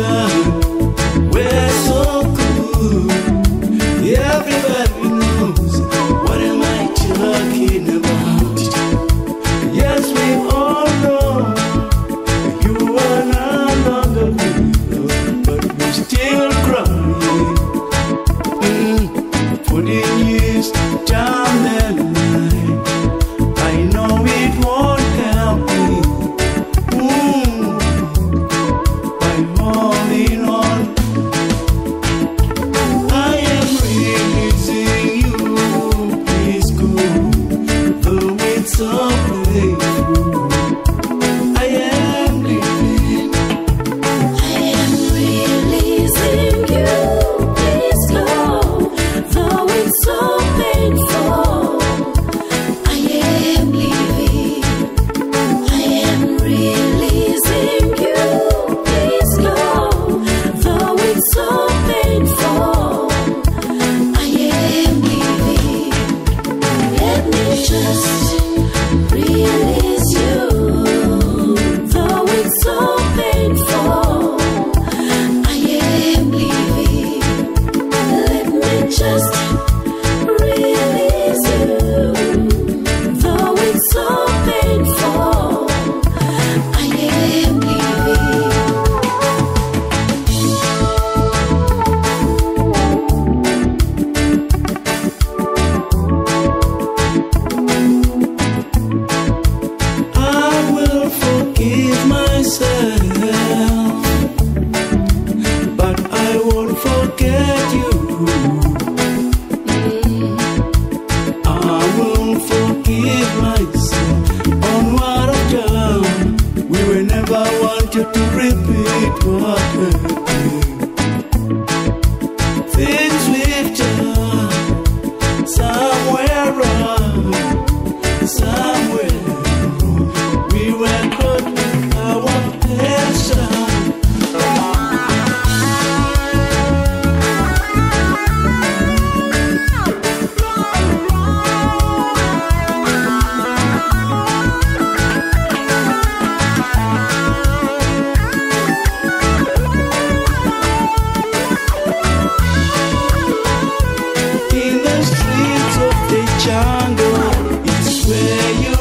good. Acha turebe kwake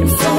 waiting for